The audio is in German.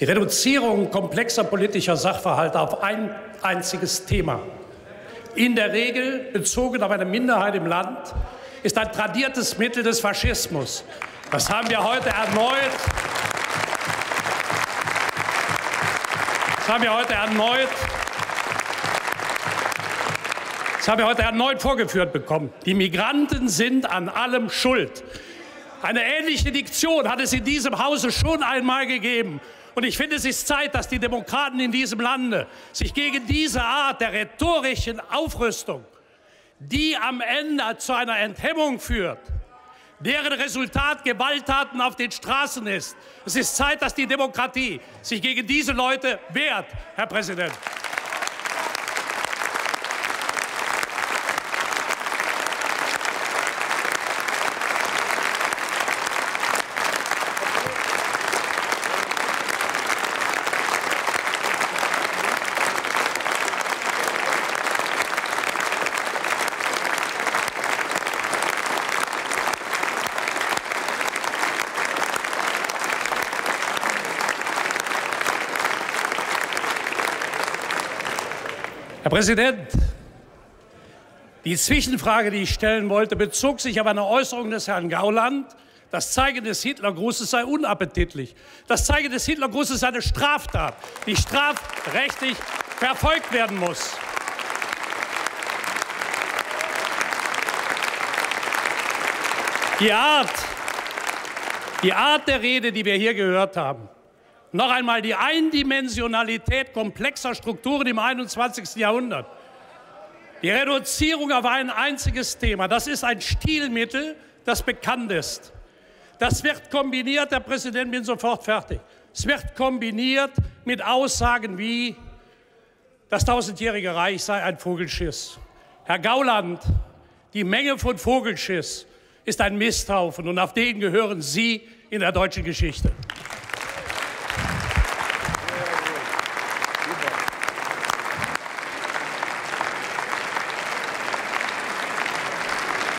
Die Reduzierung komplexer politischer Sachverhalte auf ein einziges Thema, in der Regel bezogen auf eine Minderheit im Land, ist ein tradiertes Mittel des Faschismus. Das haben wir heute erneut, das haben wir heute erneut, das haben wir heute erneut vorgeführt bekommen. Die Migranten sind an allem schuld. Eine ähnliche Diktion hat es in diesem Hause schon einmal gegeben. Und ich finde, es ist Zeit, dass die Demokraten in diesem Lande sich gegen diese Art der rhetorischen Aufrüstung, die am Ende zu einer Enthemmung führt, deren Resultat Gewalttaten auf den Straßen ist. Es ist Zeit, dass die Demokratie sich gegen diese Leute wehrt, Herr Präsident. Herr Präsident, die Zwischenfrage, die ich stellen wollte, bezog sich auf eine Äußerung des Herrn Gauland. Das Zeigen des Hitlergrußes sei unappetitlich. Das Zeigen des Hitlergrußes sei eine Straftat, die strafrechtlich verfolgt werden muss. Die Art, die Art der Rede, die wir hier gehört haben, noch einmal die Eindimensionalität komplexer Strukturen im 21. Jahrhundert. Die Reduzierung auf ein einziges Thema, das ist ein Stilmittel, das bekannt ist. Das wird kombiniert, Herr Präsident, bin sofort fertig. Es wird kombiniert mit Aussagen wie, das tausendjährige Reich sei ein Vogelschiss. Herr Gauland, die Menge von Vogelschiss ist ein Misthaufen und auf den gehören Sie in der deutschen Geschichte.